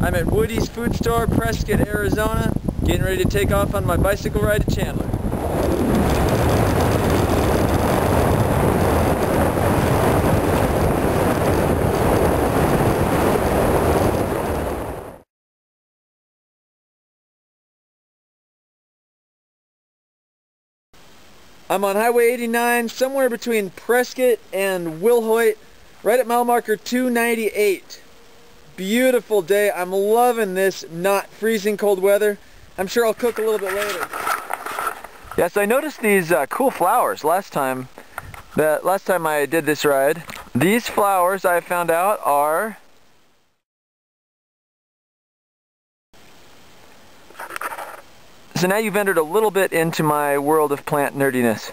I'm at Woody's Food Store, Prescott, Arizona, getting ready to take off on my bicycle ride to Chandler. I'm on Highway 89, somewhere between Prescott and Wilhoit, right at mile marker 298. Beautiful day. I'm loving this not freezing cold weather. I'm sure I'll cook a little bit later. Yes, I noticed these uh, cool flowers last time. That last time I did this ride. These flowers I found out are So now you've entered a little bit into my world of plant nerdiness.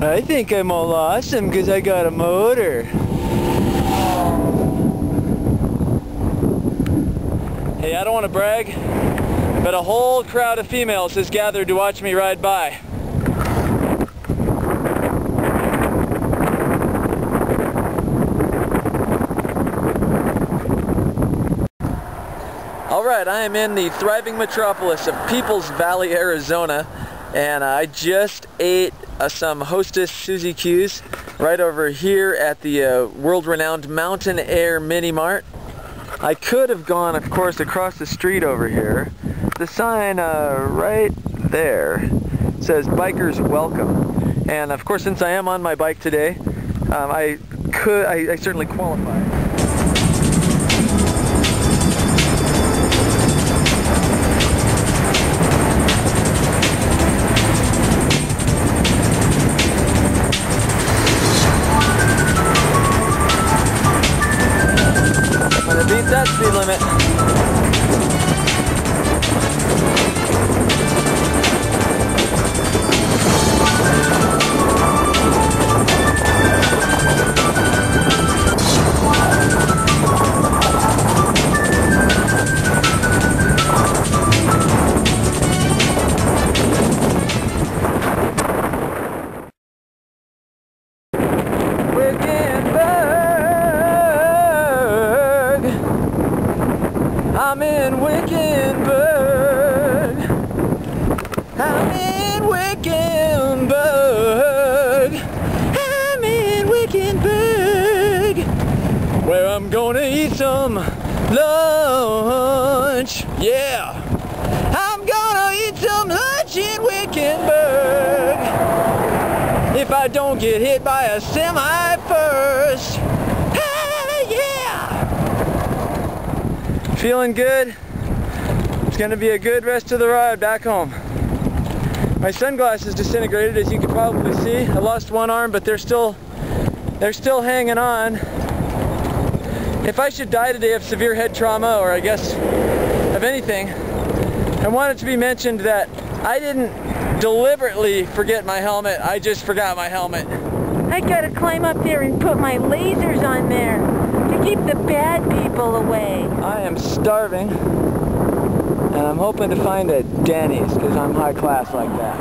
I think I'm all awesome because I got a motor. Hey, I don't want to brag, but a whole crowd of females has gathered to watch me ride by. Alright, I am in the thriving metropolis of Peoples Valley, Arizona, and I just ate uh, some Hostess Suzy Q's right over here at the uh, world-renowned Mountain Air Mini Mart. I could have gone, of course, across the street over here. The sign uh, right there says Bikers Welcome. And of course, since I am on my bike today, um, I could, I, I certainly qualify. Beat that speed limit. I'm in Wickenburg. I'm in Wickenburg. I'm in Wickenburg. Where I'm gonna eat some lunch. Yeah. I'm gonna eat some lunch in Wickenburg. If I don't get hit by a semi first. Feeling good. It's to be a good rest of the ride back home. My sunglasses disintegrated as you can probably see. I lost one arm but they're still they're still hanging on. If I should die today of severe head trauma or I guess of anything, I want it to be mentioned that I didn't deliberately forget my helmet. I just forgot my helmet. I gotta climb up there and put my lasers on there keep the bad people away. I am starving and I'm hoping to find a Denny's because I'm high class like that.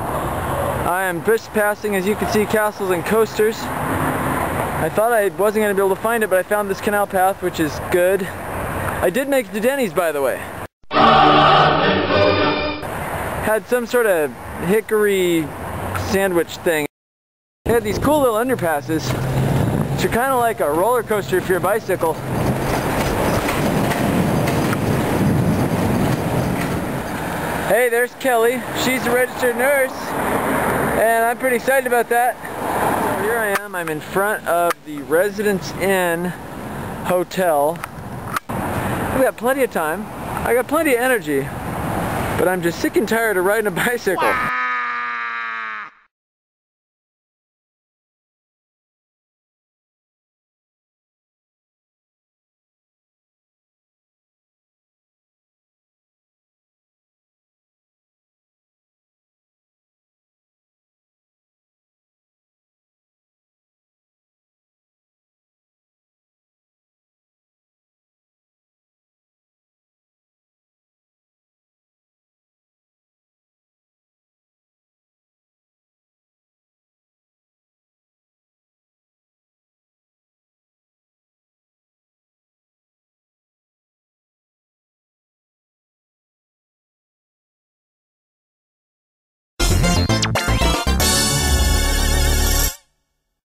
I am just passing, as you can see, Castles N' Coasters. I thought I wasn't going to be able to find it, but I found this canal path, which is good. I did make it to Denny's, by the way. Had some sort of hickory sandwich thing. Had these cool little underpasses, which are kind of like a roller coaster for you're a bicycle. Hey, there's Kelly. She's a registered nurse, and I'm pretty excited about that. So here I am. I'm in front of the Residence Inn Hotel. We got plenty of time. I got plenty of energy, but I'm just sick and tired of riding a bicycle.